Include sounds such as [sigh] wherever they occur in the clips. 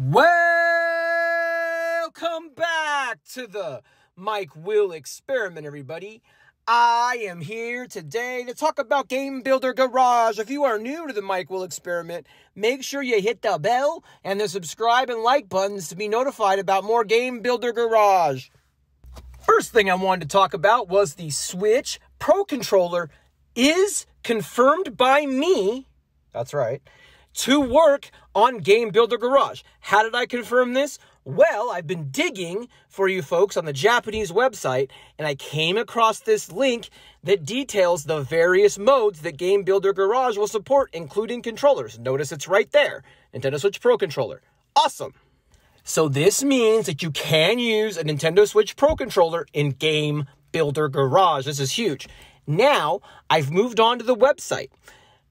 Welcome back to the Mic Will experiment, everybody. I am here today to talk about Game Builder Garage. If you are new to the Mic Will experiment, make sure you hit the bell and the subscribe and like buttons to be notified about more Game Builder Garage. First thing I wanted to talk about was the Switch Pro Controller is confirmed by me. That's right to work on Game Builder Garage. How did I confirm this? Well, I've been digging for you folks on the Japanese website, and I came across this link that details the various modes that Game Builder Garage will support, including controllers. Notice it's right there Nintendo Switch Pro controller. Awesome. So, this means that you can use a Nintendo Switch Pro controller in Game Builder Garage. This is huge. Now, I've moved on to the website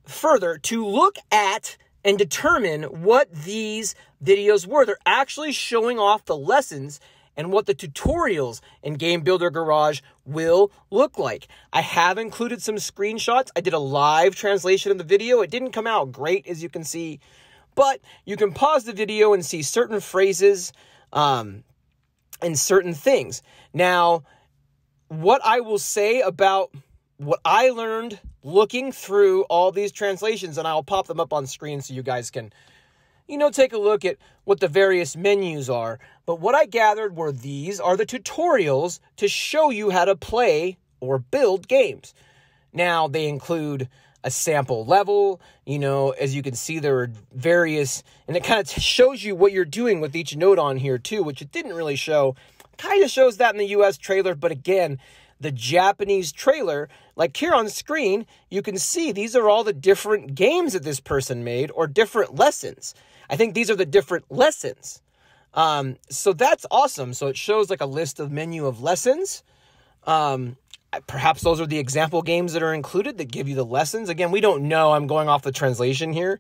further to look at and determine what these videos were. They're actually showing off the lessons and what the tutorials in Game Builder Garage will look like. I have included some screenshots. I did a live translation of the video. It didn't come out great, as you can see, but you can pause the video and see certain phrases um, and certain things. Now, what I will say about what I learned looking through all these translations, and I'll pop them up on screen so you guys can, you know, take a look at what the various menus are. But what I gathered were these are the tutorials to show you how to play or build games. Now, they include a sample level. You know, as you can see, there are various, and it kind of [laughs] shows you what you're doing with each node on here, too, which it didn't really show. Kind of shows that in the US trailer, but again, the Japanese trailer, like here on screen, you can see these are all the different games that this person made or different lessons. I think these are the different lessons. Um, so that's awesome. So it shows like a list of menu of lessons. Um, perhaps those are the example games that are included that give you the lessons. Again, we don't know. I'm going off the translation here,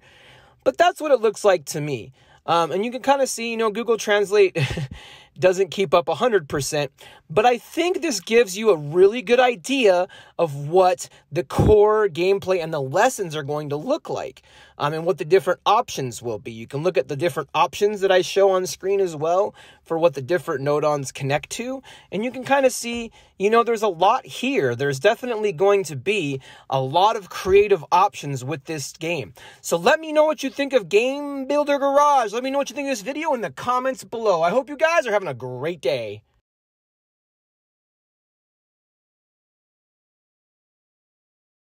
but that's what it looks like to me. Um, and you can kind of see, you know, Google Translate [laughs] doesn't keep up 100%, but I think this gives you a really good idea of what the core gameplay and the lessons are going to look like um, and what the different options will be. You can look at the different options that I show on screen as well for what the different nodons connect to, and you can kind of see, you know, there's a lot here. There's definitely going to be a lot of creative options with this game. So let me know what you think of Game Builder Garage. Let me know what you think of this video in the comments below. I hope you guys are having a great day.